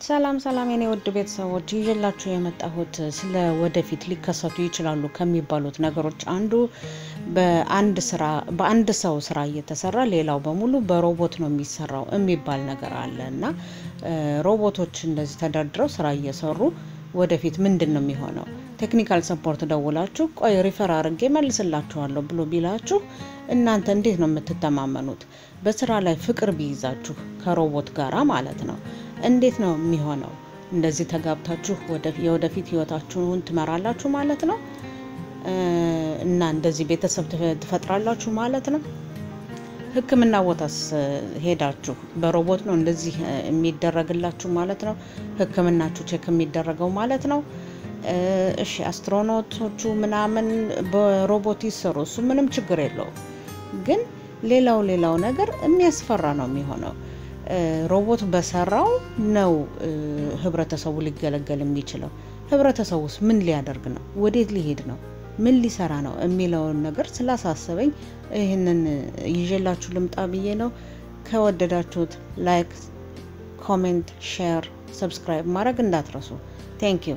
ሰላም ሰላም የኔ ውድ ቤተሰቦች ይዤላችሁ የመጣሁት ስለ ወደፊት ሊከሰቱ ይችላሉ ከሚባሉት ነገሮች አንዱ በአንድ ስራ በአንድ ሰው ስራ እየተሰራ ሌላው በሙሉ በሮቦት ነው የሚሰራው የሚባል ነገር አለ እና ሮቦቶች እንደዚህ ተደርድረው ስራ እየሰሩ ወደፊት ምንድን ነው የሚሆነው? technical support ደውላችሁ ቆይ refer አድርጌ መልስላችኋለሁ ብሎ ቢላችሁ እናንተ እንዴት ነው የምትተማመኑት? በስራ ላይ ፍቅር ቢይዛችሁ ከሮቦት ጋራ ማለት ነው እንዴት ነው የሚሆነው? እንደዚህ ተጋብታችሁ የወደፊት ህይወታችሁን ትመራላችሁ ማለት ነው እና እንደዚህ ቤተሰብ ትፈጥራላችሁ ማለት ነው። ሕክምና ቦታስ ሄዳችሁ በሮቦት ነው እንደዚህ የሚደረግላችሁ ማለት ነው። ሕክምናችሁ check የሚደረገው ማለት ነው። እሺ astronaut ኦቹ ምናምን በሮቦት ይሰሩ፣ እሱ ምንም ችግር የለውም። ግን ሌላው ሌላው ነገር የሚያስፈራ ነው የሚሆነው። ሮቦት በሰራው ነው ህብረተሰቡ ሊገለገል የሚችለው። ህብረተሰቡስ ምን ሊያደርግ ነው? ወዴት ሊሄድ ነው? ምን ሊሰራ ነው የሚለውን ነገር ስላሳሰበኝ ይህንን ይዤላችሁ ልምጣ ብዬ ነው። ከወደዳችሁት like፣ comment፣ share፣ subscribe ማድረግ እንዳትረሱ። ቴንክ ዩ